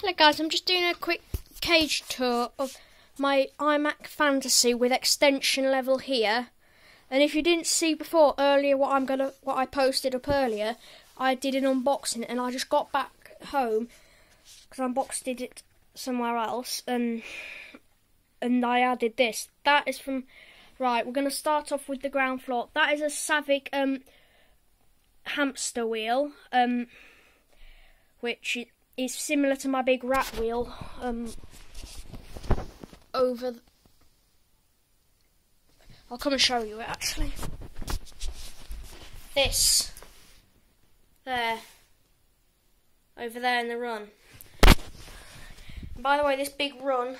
Hello guys, I'm just doing a quick cage tour of my iMac Fantasy with extension level here. And if you didn't see before earlier what I'm gonna what I posted up earlier, I did an unboxing and I just got back home because I unboxed it somewhere else and and I added this. That is from right. We're gonna start off with the ground floor. That is a Savic um hamster wheel um which is similar to my big rat wheel um, over. I'll come and show you it actually. This there over there in the run. And by the way, this big run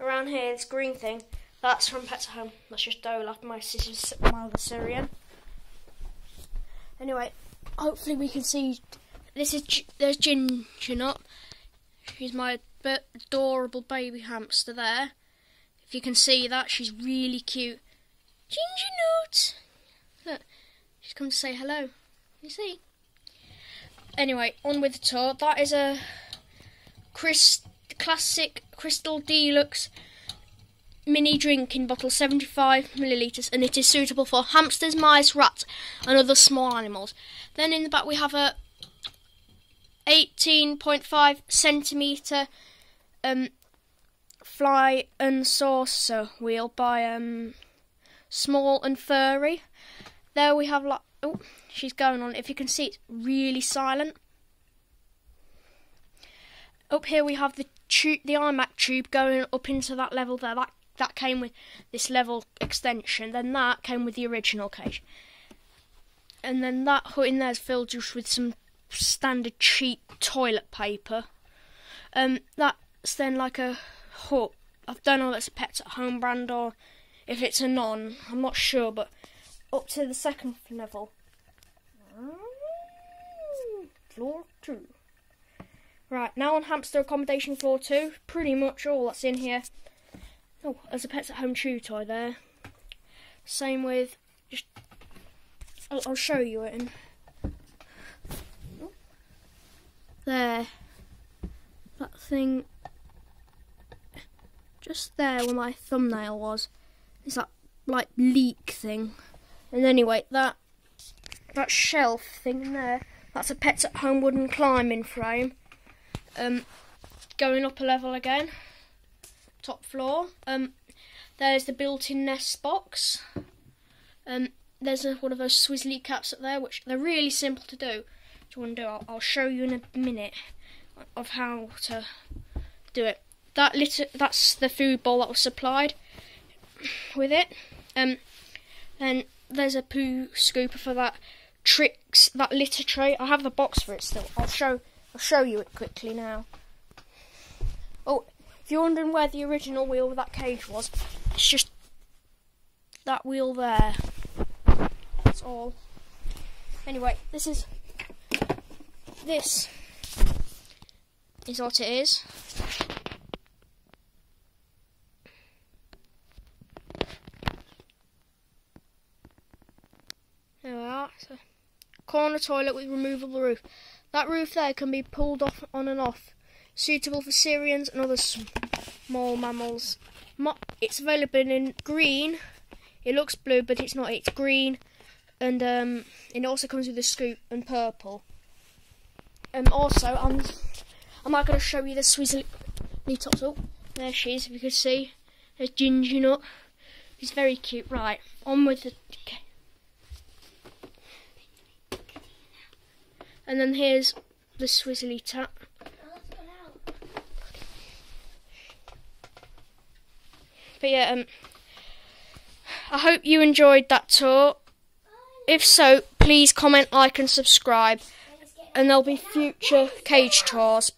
around here, this green thing, that's from Pets Home. That's just Dolaf, my sister's my other Syrian. Anyway, hopefully we can see this is there's Ginger Nut. She's my adorable baby hamster there. If you can see that, she's really cute. Ginger Nut. Look, she's come to say hello. You see? Anyway, on with the tour. That is a Chris, classic Crystal Deluxe mini drinking bottle, 75 millilitres, and it is suitable for hamsters, mice, rats, and other small animals. Then in the back we have a 18.5 centimetre um, fly and saucer wheel by um, Small and Furry. There we have like oh she's going on. If you can see, it's really silent. Up here we have the tube, the iMac tube going up into that level there. That that came with this level extension. Then that came with the original cage. And then that hut in there is filled just with some standard cheap toilet paper. Um, that's then like a hook. I don't know if it's a Pets at Home brand or if it's a non. I'm not sure, but up to the second level. Floor two. Right, now on hamster accommodation floor two. Pretty much all that's in here. Oh, there's a Pets at Home chew toy there. Same with just. I'll, I'll show you it in there. That thing just there where my thumbnail was is that like leak thing. And anyway, that that shelf thing there, that's a Pets at Home wooden climbing frame. Um, going up a level again, top floor. Um, there's the built-in nest box. Um, there's a, one of those Swizzly caps up there, which they're really simple to do to I'll, I'll show you in a minute of how to do it. That litter, that's the food bowl that was supplied with it. Um, then there's a poo scooper for that tricks that litter tray. I have the box for it still. I'll show I'll show you it quickly now. Oh, if you're wondering where the original wheel of that cage was, it's just that wheel there. That's all. Anyway, this is this is what it is. There we are. Corner toilet with removable roof. That roof there can be pulled off on and off. Suitable for Syrians and other small mammals. It's available in green. It looks blue, but it's not. It's green, and um, it also comes with a scoop and purple. Um, also, I'm, I'm not going to show you the Swizzly tops. Oh, there she is, if you can see. There's Ginger Nut. He's very cute. Right, on with the... Okay. And then here's the Swizzly tap. But yeah, um, I hope you enjoyed that tour. If so, please comment, like and subscribe and there'll be future cage tours.